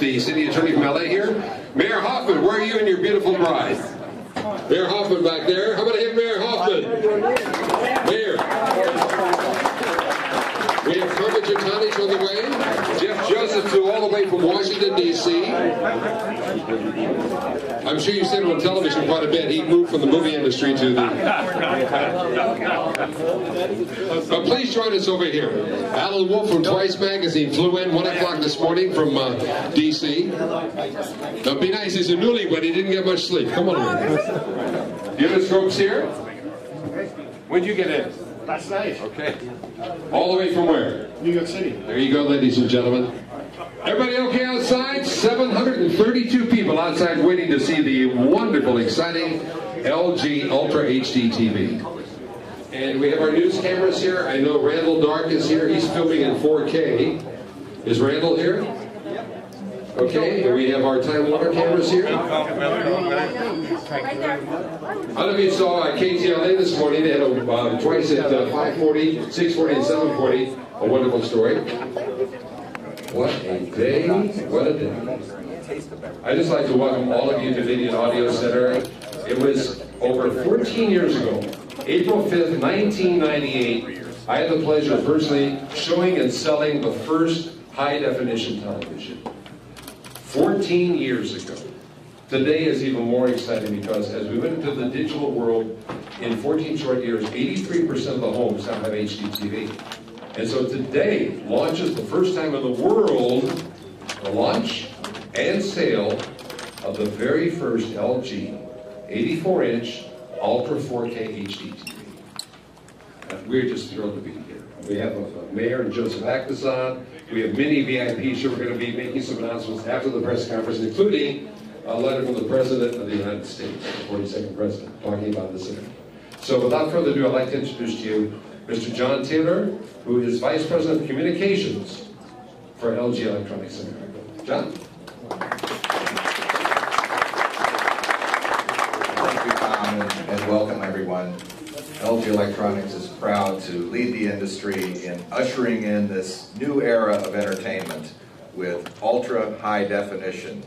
the city attorney from LA here. Mayor Hoffman, where are you and your beautiful bride? Mayor Hoffman back there. How about him, Mayor Hoffman? Mayor. We have Carmen Trutanich on the way. Jeff Joseph, too, all the way from Washington, D.C. I'm sure you've seen him on television quite a bit. He moved from the movie industry to the. But please join us over here. Alan Wolf from Twice Magazine flew in 1 o'clock this morning from uh, D.C. Now, be nice, he's a newlywed. He didn't get much sleep. Come on in. You have strokes here? When'd you get in? Last night, Okay. All the way from where? New York City. There you go, ladies and gentlemen. Everybody okay outside? 732 people outside waiting to see the wonderful, exciting LG Ultra HD TV. And we have our news cameras here. I know Randall Dark is here. He's filming in 4K. Is Randall here? Okay, and we have our Time Warner cameras here. I don't know if you saw uh, KTLA this morning. They had a, uh, twice at uh, 540, 640, and 740. A wonderful story. What a day. What a day. I'd just like to welcome all of you to Video and Audio Center. It was over 14 years ago, April 5th, 1998. I had the pleasure of personally showing and selling the first high definition television. 14 years ago. Today is even more exciting because as we went into the digital world, in 14 short years, 83% of the homes now have HDTV. And so today launches the first time in the world the launch and sale of the very first LG 84-inch Ultra 4K HD TV. And we're just thrilled to be here. We have Mayor Joseph Akhtarzad. We have many VIPs who are going to be making some announcements after the press conference, including a letter from the President of the United States, the 42nd President, talking about this event. So without further ado, I'd like to introduce to you Mr. John Taylor, who is Vice President of Communications for LG Electronics America. John? Thank you, Tom, and and welcome everyone. LG Electronics is proud to lead the industry in ushering in this new era of entertainment with ultra high definition.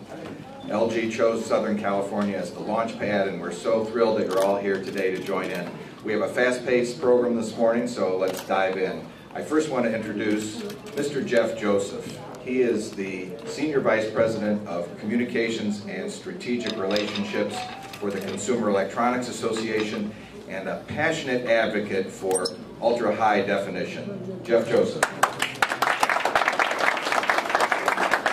LG chose Southern California as the launch pad, and we're so thrilled that you're all here today to join in. We have a fast-paced program this morning, so let's dive in. I first want to introduce Mr. Jeff Joseph. He is the Senior Vice President of Communications and Strategic Relationships for the Consumer Electronics Association and a passionate advocate for ultra-high definition. Jeff Joseph.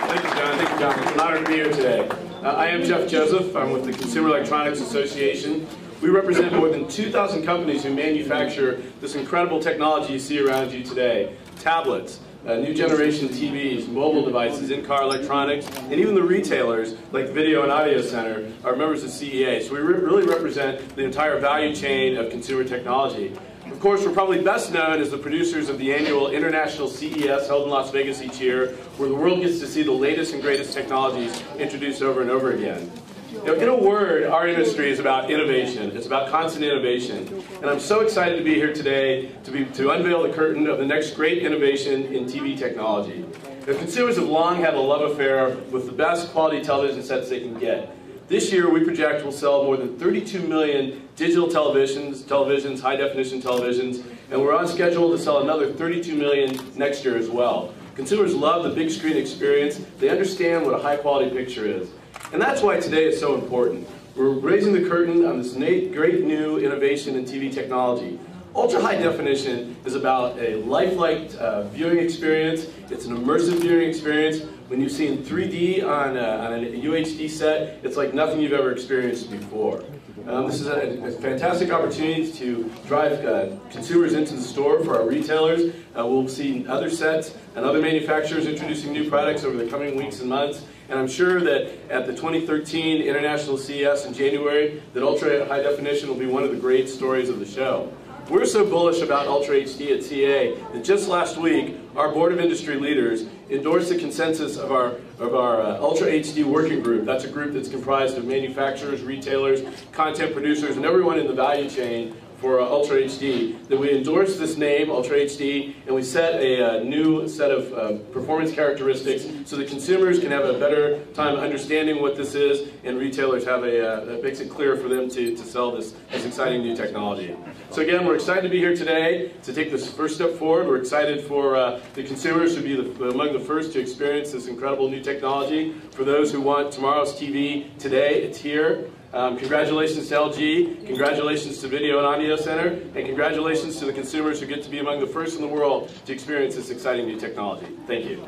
Thank you, John. Thank you, John. It's an honor to be here today. Uh, I am Jeff Joseph. I'm with the Consumer Electronics Association. We represent more than 2,000 companies who manufacture this incredible technology you see around you today. Tablets, uh, new generation TVs, mobile devices, in-car electronics, and even the retailers like Video and Audio Center are members of CEA. So we re really represent the entire value chain of consumer technology. Of course, we're probably best known as the producers of the annual International CES held in Las Vegas each year, where the world gets to see the latest and greatest technologies introduced over and over again. You know, in a word, our industry is about innovation. It's about constant innovation. And I'm so excited to be here today to, be, to unveil the curtain of the next great innovation in TV technology. The consumers have long had a love affair with the best quality television sets they can get. This year, we project we'll sell more than 32 million digital televisions, televisions, high definition televisions, and we're on schedule to sell another 32 million next year as well. Consumers love the big screen experience. They understand what a high quality picture is. And that's why today is so important. We're raising the curtain on this great new innovation in TV technology. Ultra high definition is about a lifelike uh, viewing experience. It's an immersive viewing experience, When you've seen 3D on a, on a UHD set, it's like nothing you've ever experienced before. Um, this is a, a, fantastic opportunity to drive uh, consumers into the store for our retailers. Uh, we'll see other sets and other manufacturers introducing new products over the coming weeks and months. And I'm sure that at the 2013 International CES in January, that ultra high definition will be one of the great stories of the show. We're so bullish about Ultra HD at CEA that just last week, our Board of Industry Leaders endorsed the consensus of our, of our uh, Ultra HD working group. That's a group that's comprised of manufacturers, retailers, content producers, and everyone in the value chain for uh, Ultra HD, that we endorse this name, Ultra HD, and we set a uh, new set of uh, performance characteristics so that consumers can have a better time understanding what this is, and retailers have a, uh, makes it clear for them to, to sell this, this exciting new technology. So again, we're excited to be here today to take this first step forward. We're excited for uh, the consumers to be the, among the first to experience this incredible new technology. For those who want tomorrow's TV today, it's here. Um, congratulations to LG, congratulations to Video and Audio Center, and congratulations to the consumers who get to be among the first in the world to experience this exciting new technology. Thank you.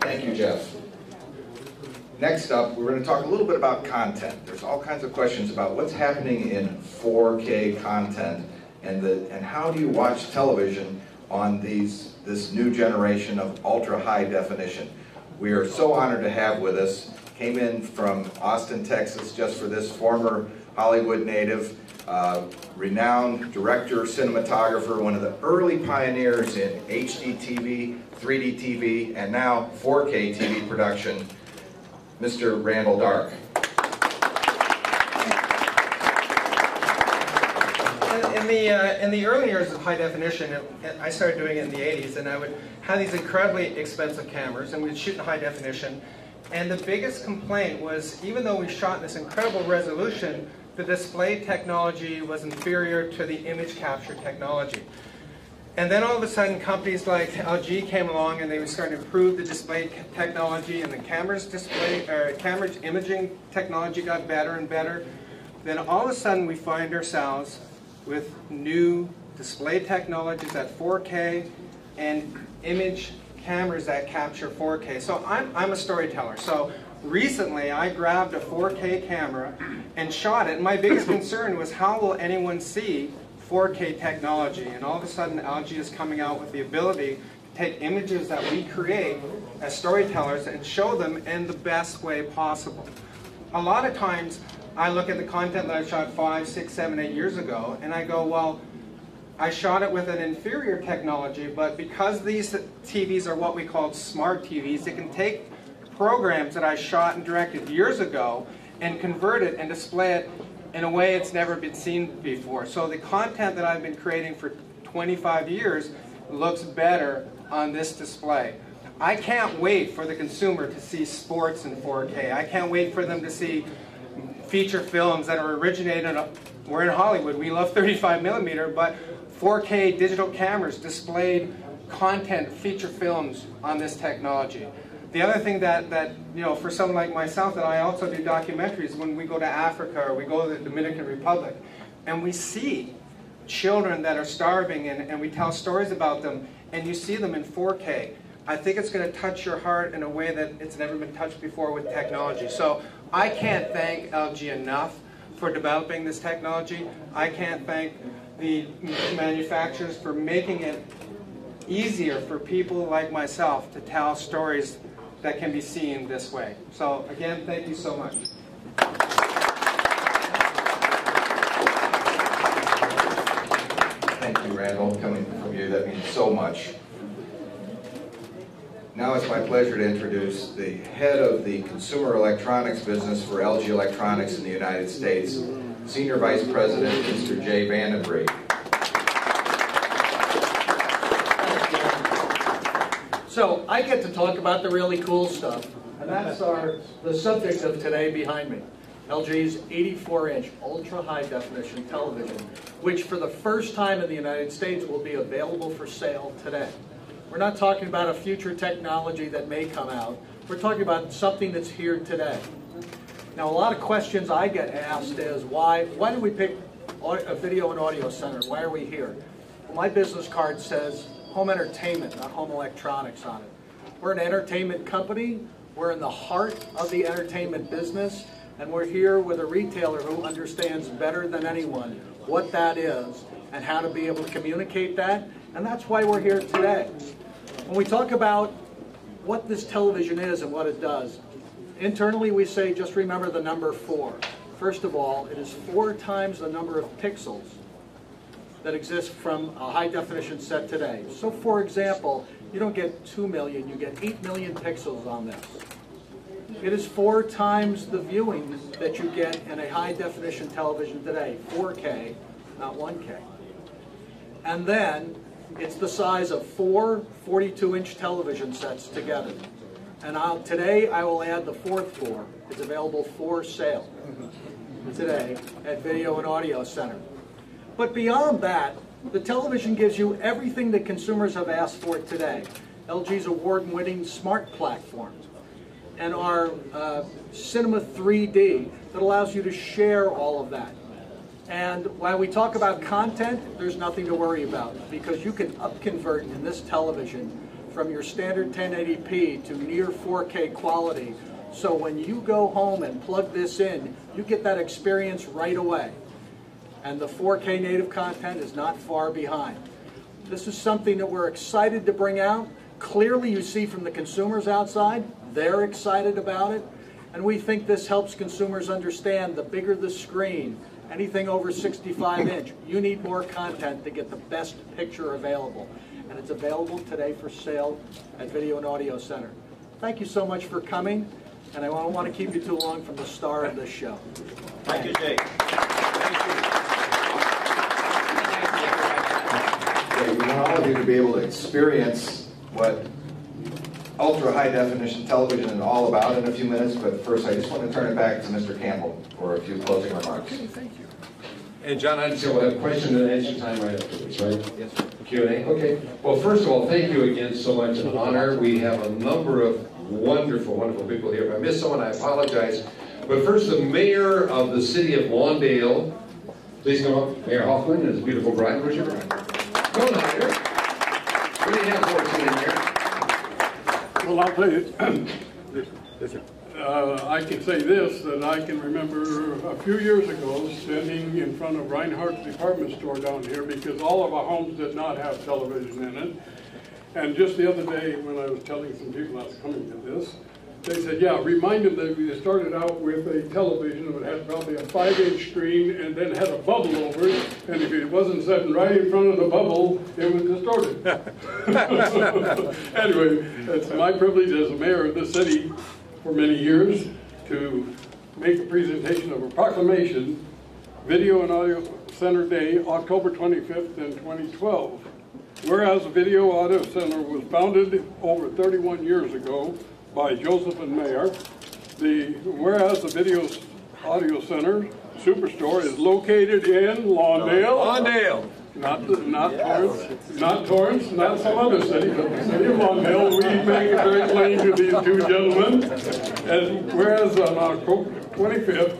Thank you, Jeff. Next up, we're going to talk a little bit about content. There's all kinds of questions about what's happening in 4K content and, the, and how do you watch television on these this new generation of ultra high definition. We are so honored to have with us, came in from Austin, Texas just for this, former Hollywood native, uh, renowned director, cinematographer, one of the early pioneers in HD TV, 3D TV, and now 4K TV production, Mr. Randall Dark. The uh, in the early years of high definition, it, it, I started doing it in the 80s, and I would have these incredibly expensive cameras, and we'd shoot in high definition. And the biggest complaint was, even though we shot this incredible resolution, the display technology was inferior to the image capture technology. And then all of a sudden, companies like LG came along, and they were starting to improve the display technology, and the cameras display, or camera imaging technology got better and better. Then all of a sudden, we find ourselves with new display technologies at 4K and image cameras that capture 4K. So I'm, I'm a storyteller. So recently I grabbed a 4K camera and shot it. And my biggest concern was how will anyone see 4K technology? And all of a sudden LG is coming out with the ability to take images that we create as storytellers and show them in the best way possible. A lot of times I look at the content that I shot five, six, seven, eight years ago, and I go, well, I shot it with an inferior technology, but because these TVs are what we call smart TVs, it can take programs that I shot and directed years ago and convert it and display it in a way it's never been seen before. So the content that I've been creating for 25 years looks better on this display. I can't wait for the consumer to see sports in 4K. I can't wait for them to see feature films that are originated, we're in Hollywood, we love 35 millimeter, but 4K digital cameras displayed content feature films on this technology. The other thing that, that, you know, for someone like myself, that I also do documentaries when we go to Africa or we go to the Dominican Republic, and we see children that are starving and, and we tell stories about them, and you see them in 4K. I think it's going to touch your heart in a way that it's never been touched before with technology. So I can't thank LG enough for developing this technology. I can't thank the manufacturers for making it easier for people like myself to tell stories that can be seen this way. So again, thank you so much. Thank you, Randall. Coming from you, that means so much. Now it's my pleasure to introduce the head of the consumer electronics business for LG Electronics in the United States, Senior Vice President, Mr. Jay Vandenbree. So I get to talk about the really cool stuff, and that's our the subject of today behind me. LG's 84-inch ultra-high definition television, which for the first time in the United States will be available for sale today. We're not talking about a future technology that may come out. We're talking about something that's here today. Now, a lot of questions I get asked is why, why did we pick a video and audio center? Why are we here? my business card says home entertainment, not home electronics on it. We're an entertainment company. We're in the heart of the entertainment business, and we're here with a retailer who understands better than anyone what that is and how to be able to communicate that, and that's why we're here today. When we talk about what this television is and what it does, internally we say just remember the number four. First of all, it is four times the number of pixels that exist from a high definition set today. So for example, you don't get 2 million, you get 8 million pixels on this. It is four times the viewing that you get in a high definition television today, 4K, not 1K. And then it's the size of four 42 inch television sets together. And I'll, today I will add the fourth floor. It's available for sale today at Video and Audio Center. But beyond that, the television gives you everything that consumers have asked for today. LG's award-winning smart platform and our uh, Cinema 3D that allows you to share all of that. And while we talk about content, there's nothing to worry about because you can upconvert in this television from your standard 1080p to near 4K quality. So when you go home and plug this in, you get that experience right away and the 4K native content is not far behind. This is something that we're excited to bring out. Clearly you see from the consumers outside, they're excited about it. And we think this helps consumers understand the bigger the screen, anything over 65 inch, you need more content to get the best picture available. And it's available today for sale at Video and Audio Center. Thank you so much for coming, and I don't want to keep you too long from the star of this show. Thank you, Jake. Okay, we want all of you to be able to experience what ultra high definition television and all about in a few minutes, but first I just want to turn it back to Mr. Campbell for a few closing remarks. Okay, thank you. And John, I'd say we'll have question and answer time right afterwards, right? Yes. Q and A, okay. Well, first of all, thank you again so much, an honor. We have a number of wonderful, wonderful people here. If I missed someone, I apologize. But first, the mayor of the city of Lawndale, please come up, Mayor Hoffman and his beautiful bride. Where's your bride? Come on, Mayor. What do you have for us in here? Well, I'll tell you, uh, I can say this, that I can remember a few years ago standing in front of Reinhardt's department store down here because all of our homes did not have television in it. And just the other day, when I was telling some people I was coming to this, they said, yeah, remind them that we started out with a television that had probably a five-inch screen and then had a bubble over it, and if it wasn't sitting right in front of the bubble, it was distorted. Anyway, it's my privilege as a mayor of this city for many years to make a presentation of a proclamation, Video and Audio Center Day, October 25th in 2012. Whereas the Video Audio Center was founded over 31 years ago by Joseph and Mayer, the, whereas the Video Audio Center Superstore is located in Lawndale. Lawndale. Not, not Torrance, not Torrance, not some other city, but the city of Lawndale. We make it very plain to these two gentlemen. And whereas on October 25th,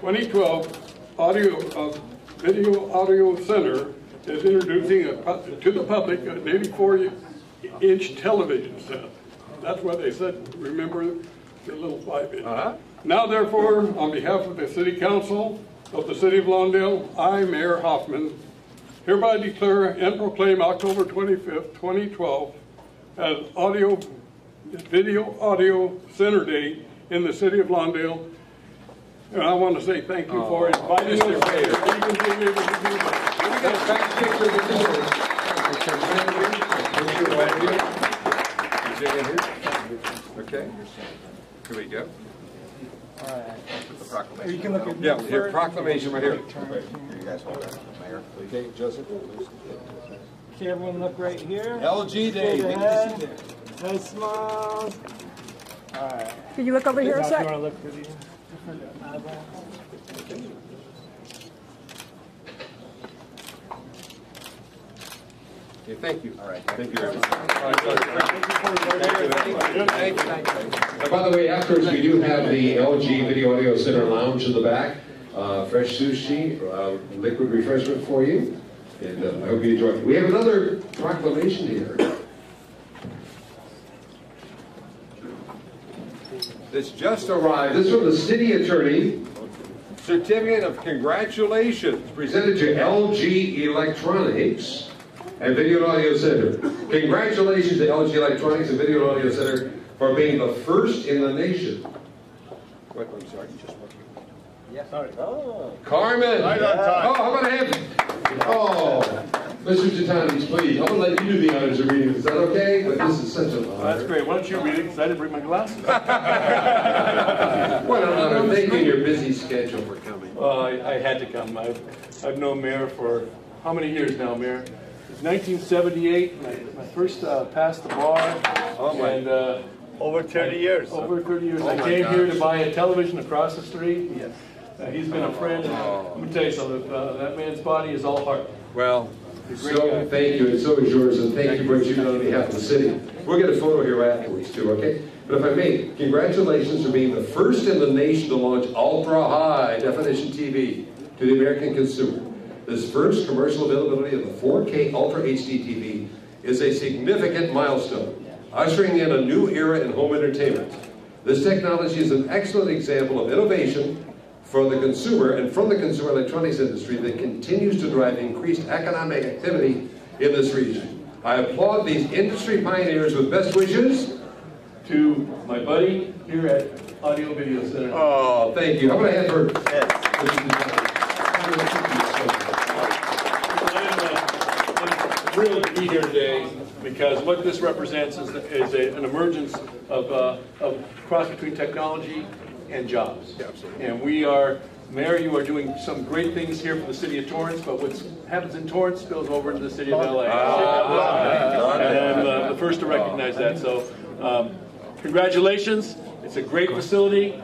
2012, audio, uh, Video Audio Center is introducing a, to the public an 84-inch television set. That's what they said, remember the little five-inch. Now therefore, on behalf of the city council of the city of Lawndale, I, Mayor Hoffman, hereby declare and proclaim October 25th, 2012 as audio, video audio center day in the city of Lawndale. And I want to say thank you for inviting us. Even being able to do that. We got a back the Okay, here we go. You can look at. Yeah, here, proclamation right here. You guys hold that, Mayor, please. Okay, Joseph. Okay, everyone look right here. LG Day, Straight we need to see ahead. Nice smile. Alright. Can you look over here a Now, sec? you wanna look through the different eyeballs. Okay, thank you. All right. Thank you very much. Thank you. By the way, afterwards, we do have the LG Video Audio Center Lounge in the back. Uh, fresh sushi, uh, liquid refreshment for you. And uh, I hope you enjoy it. We have another proclamation here. This just arrived. This is from the city attorney. Certificate of congratulations presented to LG Electronics and Video and Audio Center. Congratulations to LG Electronics and Video and Audio Center for being the first in the nation. Wait, I'm sorry. Oh. Carmen. Right on time. Oh, how about a hand? Oh, Mr. Jatanis, please. I'm gonna let you do the honors of reading. Is that okay? But this is such an honor. That's great. Why don't you read it? Because I didn't bring my glasses. What an honor. Thank you, your busy schedule for coming. Well, I, I had to come. I've, I've known Mayor for how many years now, Mayor? It's 1978. when I, I first uh, passed the bar. And uh, Over 30 years. over 30 years, Oh I my came here to buy a television across the street. Yes. Uh, he's been a friend. And, let me tell you something. Uh, that man's body is all heart. Well, He's a great so guy. thank you, and so is yours, and thank you for what you've done on behalf of the city. We'll get a photo here afterwards too, okay? But if I may, congratulations for being the first in the nation to launch ultra-high definition TV to the American consumer. This first commercial availability of the 4K Ultra HD TV is a significant milestone, ushering in a new era in home entertainment. This technology is an excellent example of innovation for the consumer and from the consumer electronics industry that continues to drive increased economic activity in this region. I applaud these industry pioneers with best wishes. To my buddy here at Audio Video Center. Oh, thank you. How about a hand for? I'm thrilled to be here today because what this represents is, is a, an emergence of, uh, of cross between technology and jobs. And we are, Mayor, you are doing some great things here for the city of Torrance, but what happens in Torrance spills over into the city of LA. And I'm uh, the first to recognize that. So, um, congratulations. It's a great facility,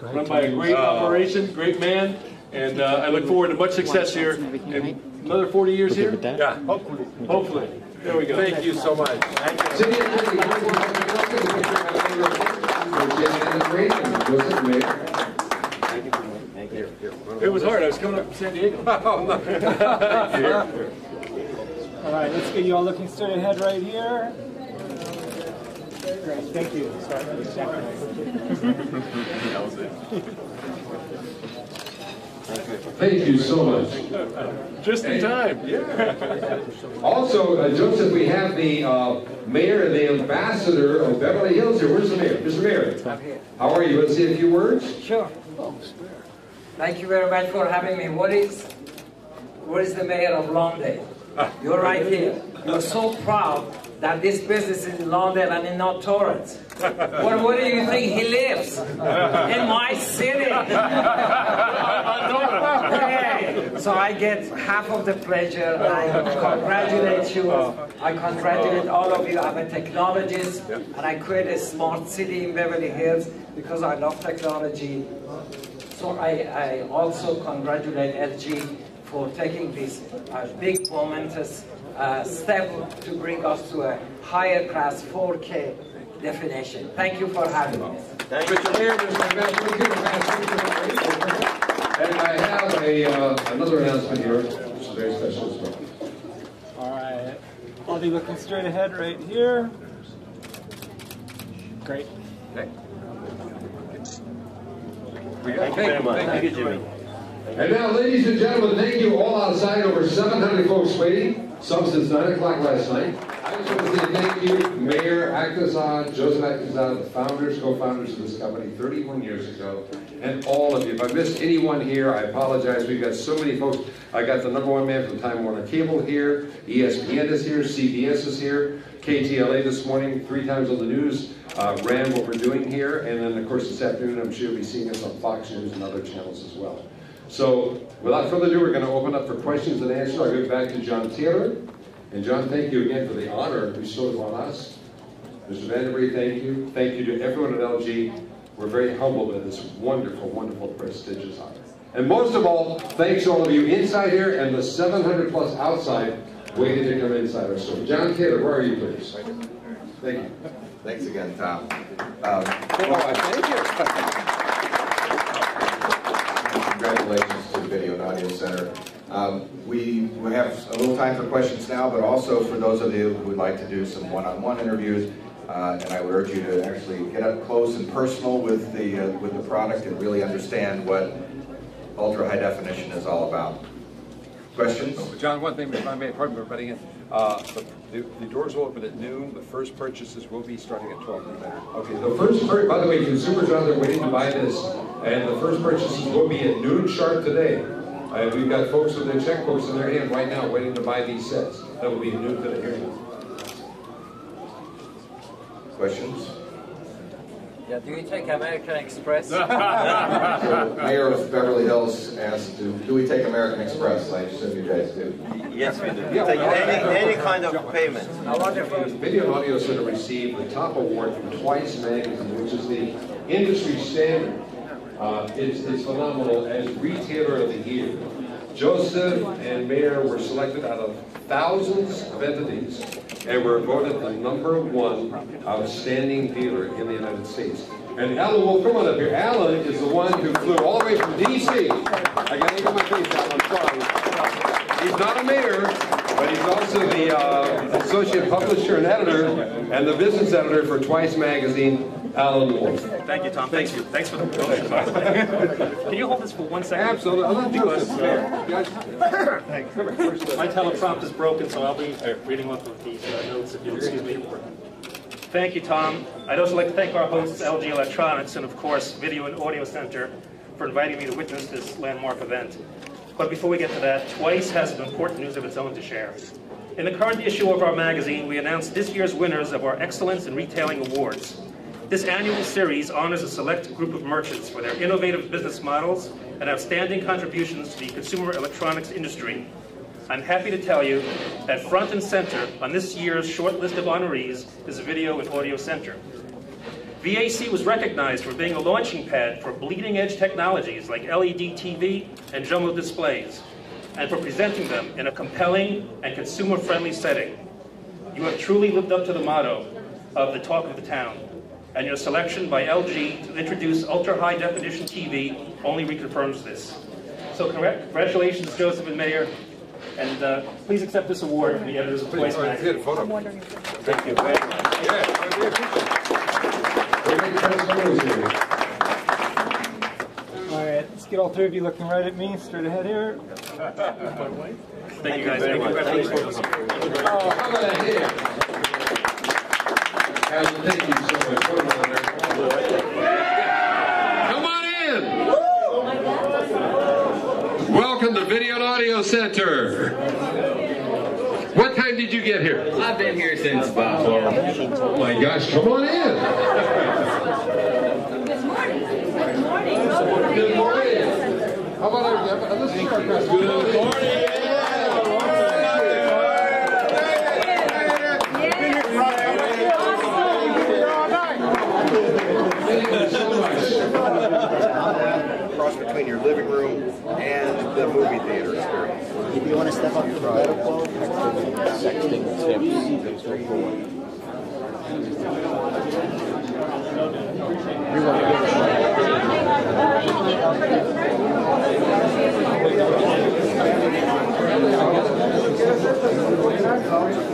run by a great operation, great man, and uh, I look forward to much success here. And another 40 years here? Yeah. Hopefully. Hopefully. There we go. Thank you so much. City Attorney, Joseph Mayor. It was hard. I was coming up from San Diego. Oh, all right, let's get you all looking straight ahead right here. Great, thank you. Sorry for the second. Thank you so much. Just in time. Also, uh, Joseph, we have the uh, mayor and the ambassador of Beverly Hills here. Where's the mayor? Mr. Mayor. How are you? Want to say a few words? Sure. Thank you very much for having me. What is, what is the mayor of Lawndale? You're right here. You're so proud that this business is in Lawndale and in not Torrance. Well, where do you think he lives? In my city. Okay. So I get half of the pleasure. I congratulate you. I congratulate all of you. I'm a technologist and I create a smart city in Beverly Hills because I love technology. So I, I also congratulate LG for taking this uh, big momentous uh, step to bring us to a higher class 4K definition. Thank you for having me. Thank you. Mr. Ambassador, And I have a, uh, another announcement here, which is very special as well. All right, I'll be looking straight ahead right here. Great. Okay. Thank you, Jimmy. And now, ladies and gentlemen, thank you all outside, over 700 folks waiting, some since 9 o'clock last night. I just want to say thank you, Mayer Akhtarzad, Joseph Akhtarzad, the founders, co-founders of this company 31 years ago, and all of you. If I missed anyone here, I apologize. We've got so many folks. I got the number one man from Time Warner Cable here, ESPN is here, CBS is here, KTLA this morning, three times on the news, uh, ran what we're doing here, and then, of course, this afternoon, I'm sure you'll be seeing us on Fox News and other channels as well. So, without further ado, we're going to open up for questions and answers. I'll give it back to John Taylor. And John, thank you again for the honor bestowed upon us. Mr. Vandenbree, thank you. Thank you to everyone at LG. We're very humbled by this wonderful, wonderful, prestigious honor. And most of all, thanks to all of you inside here and the 700 plus outside waiting to come inside our store. John Taylor, where are you, please? Thank you. Thanks again, Tom. Um, thank you. Congratulations to the Video and Audio Center. Um, we, we have a little time for questions now, but also for those of you who would like to do some one-on-one interviews, uh, and I would urge you to actually get up close and personal with the, uh, with the product and really understand what ultra high definition is all about. Questions? John, one thing, if I may, pardon me for butting in. Uh, the, the doors will open at noon. The first purchases will be starting at 12 midnight. Okay, the first, pur- by the way, consumers out there waiting to buy this, and the first purchases will be at noon sharp today. Uh, we've got folks with their checkbooks in their hand right now waiting to buy these sets. That will be noon today. Questions? Yeah, do you take American Express? So, Mayor of Beverly Hills asked, do, do we take American Express? I assume you guys do. Yes, we do. Yeah, Take any, any kind of payment. I wonder if Video and Audio Center received the top award from Twice Magazine, which is the industry standard. Uh, it's, it's phenomenal as Retailer of the Year. Joseph and Mayer were selected out of thousands of entities and were voted the number one outstanding dealer in the United States. And Alan come on up here. Alan is the one who flew all the way from DC. I gotta look at my face, Alan, sorry. He's not a mayor, but he's also the uh, associate publisher and editor and the business editor for Twice Magazine, Alan. Thank you, Tom. Thank you. thanks for the promotion. Can you hold this for one second? Absolutely. I'll let you Because, uh, guys, My teleprompt is broken, so I'll be uh, reading off of these uh, notes if you'll excuse me. Thank you, Tom. I'd also like to thank our hosts, LG Electronics, and of course, Video and Audio Center, for inviting me to witness this landmark event. But before we get to that, Twice has some important news of its own to share. In the current issue of our magazine, we announced this year's winners of our Excellence in Retailing Awards. This annual series honors a select group of merchants for their innovative business models and outstanding contributions to the consumer electronics industry. I'm happy to tell you that front and center on this year's short list of honorees is Video and Audio Center. VAC was recognized for being a launching pad for bleeding edge technologies like LED TV and jumbo displays, and for presenting them in a compelling and consumer friendly setting. You have truly lived up to the motto of the talk of the town, and your selection by LG to introduce ultra high definition TV only reconfirms this. So, congratulations, Joseph and Mayer, and uh, please accept this award from the editors of Twice Let's get a Magazine. Thank you very much. Yeah, we appreciate it. We're making nice photos here. All right, let's get all three of you looking right at me, straight ahead here. Thank you guys, and congratulations. Oh, how about here? Thank you so much. What an honor. Come on in. Welcome to Video and Audio Center. What time did you get here? I've been here since about Oh my gosh, come on in. Good morning. Good morning. Good morning. How about our, let's see our press. Good morning. Thank you so much. Cross between your living room and the movie theater experience. If you want to step up to the medical, sexting tips, go forward. We want to give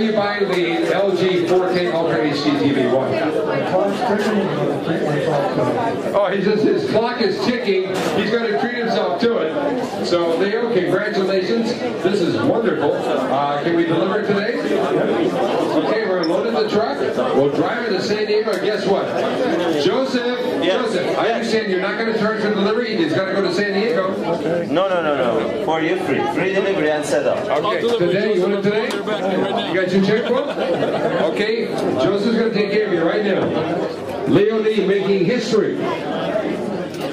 you buying the LG 4K Ultra HD TV? Why? Oh, he's just, his clock is ticking. He's going to treat himself to it. So, Leo, congratulations. This is wonderful. Uh, can we deliver it today? Okay, we're loading the truck. We'll drive it to San Diego. Guess what? Joseph, Joseph, I understand you're not going to charge for delivery. He's got to go to San Diego. No, no, no, no. For you, free. Free delivery and setup. Okay, today, you want it today? You got your checkbook? Okay, Joseph's gonna take care of you right now. Leonie making history.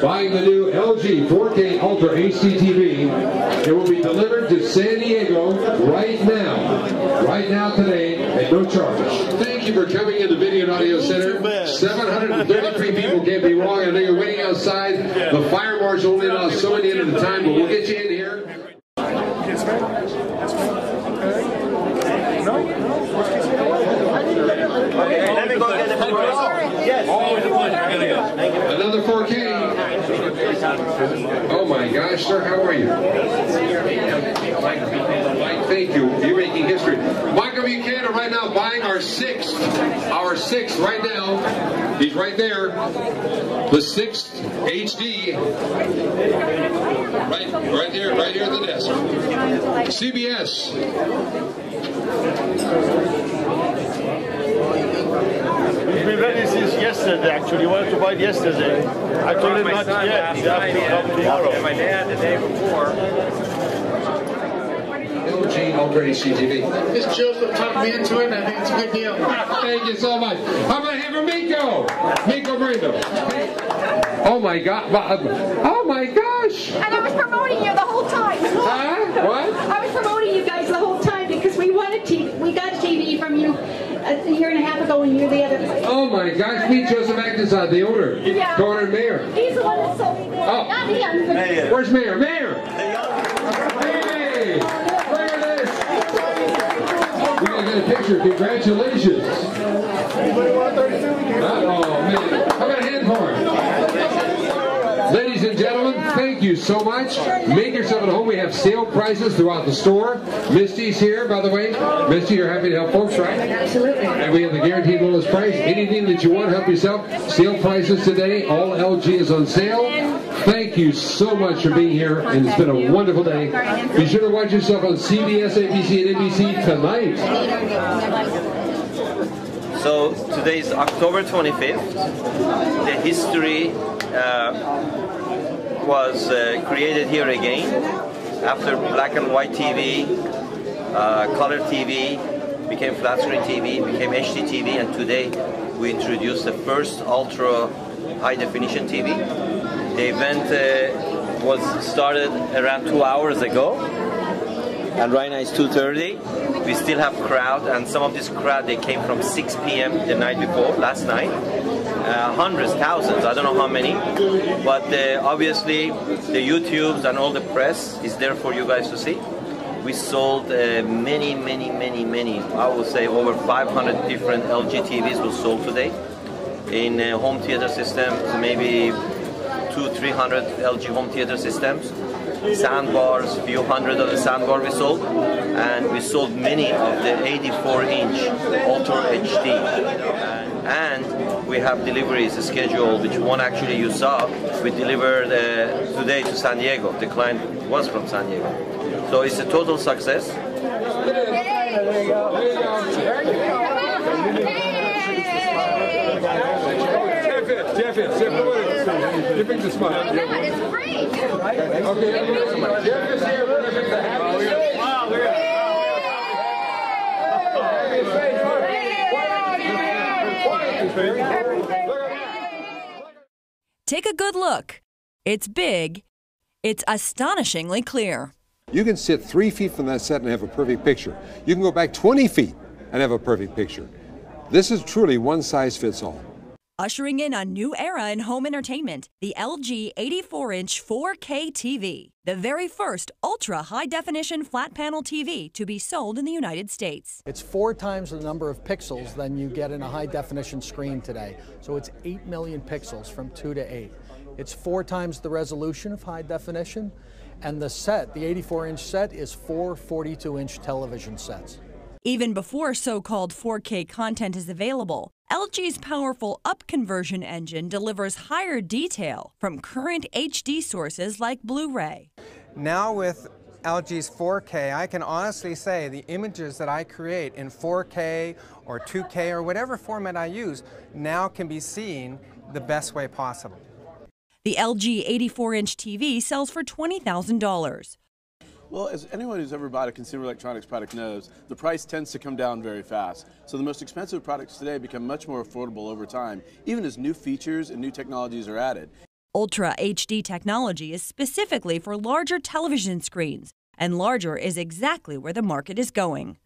Buying the new LG 4K Ultra HD TV. It will be delivered to San Diego right now. Right now today at no charge. Thank you for coming in the Video and Audio Center. 733 people can't be wrong. I know you're waiting outside. The fire marshal only allows so many in at a time, but we'll get you in here. Let me go get the Yes. Another 4K. Oh my gosh, sir, how are you? Thank you. You're making history. Michael Buchanan right now buying our sixth, our sixth right now. He's right there. The sixth HD. Right, right there, right here at the desk. CBS. We've been ready since yesterday, actually. You wanted to buy it yesterday. I told him not yet. last You have to and, come tomorrow. and my dad the day before. LG Ultra HD TV. Miss Joseph talked me into it, and I think it's a good deal. Thank you so much. How about here for Miko? Miko Brando. Oh my God. Uh, oh my gosh. And I was promoting you the whole time. Huh? What? I was promoting you guys the whole time because we wanted TV. We got TV from you a year and a half ago, and you're the other. My gosh. Meet Joseph Akhtarzad, uh, the owner. Yeah. Corner and mayor. He's the one that sold me that. Oh. Not him. but- Where's mayor? Mayor. Hey. Look at this. We gotta get a picture. Congratulations. Oh man. How about a hand for him? Ladies and gentlemen, thank you so much. Make yourself at home. We have sale prices throughout the store. Misty's here, by the way. Misty, you're happy to help folks, right? Absolutely. And we have the guaranteed lowest price. Anything that you want, help yourself. Sale prices today. All LG is on sale. Thank you so much for being here, and it's been a wonderful day. Be sure to watch yourself on CBS, ABC, and NBC tonight. So today is October 25th. The history was uh, created here again after black and white TV, uh, color TV, became flat screen TV, became HD TV, and today we introduced the first ultra high definition TV. The event uh, was started around two hours ago, and right now it's 2.30. We still have crowd, and some of this crowd, they came from 6 p.m. the night before, last night. Uh, hundreds, thousands, I don't know how many. But uh, obviously, the YouTubes and all the press is there for you guys to see. We sold uh, many, many, many, many, I would say over 500 different LG TVs were sold today. In uh, home theater systems, maybe two, 300 LG home theater systems soundbars, a few hundred of the soundbar we sold, and we sold many of the 84-inch Ultra HD. And we have deliveries scheduled, which one actually you saw. We delivered uh, today to San Diego. The client was from San Diego. So it's a total success. Jeff, Jeff, Jeff, you bring the smile. it's great. Okay, Jeff is here. We're gonna make the happy. Take a good look. It's big. It's astonishingly clear. You can sit three feet from that set and have a perfect picture. You can go back 20 feet and have a perfect picture. This is truly one size fits all. Ushering in a new era in home entertainment, the LG 84 inch 4K TV, the very first ultra high definition flat panel TV to be sold in the United States. It's four times the number of pixels than you get in a high definition screen today. So it's 8 million pixels from 2 to 8. It's four times the resolution of high definition. And the set, the 84 inch set, is four 42 inch television sets. Even before so called 4K content is available, LG's powerful up conversion engine delivers higher detail from current HD sources like Blu ray. Now with LG's 4K, I can honestly say the images that I create in 4K or 2K or whatever format I use now can be seen the best way possible. The LG 84 inch TV sells for $20,000. Well, as anyone who's ever bought a consumer electronics product knows, the price tends to come down very fast. So the most expensive products today become much more affordable over time, even as new features and new technologies are added. Ultra HD technology is specifically for larger television screens, and larger is exactly where the market is going.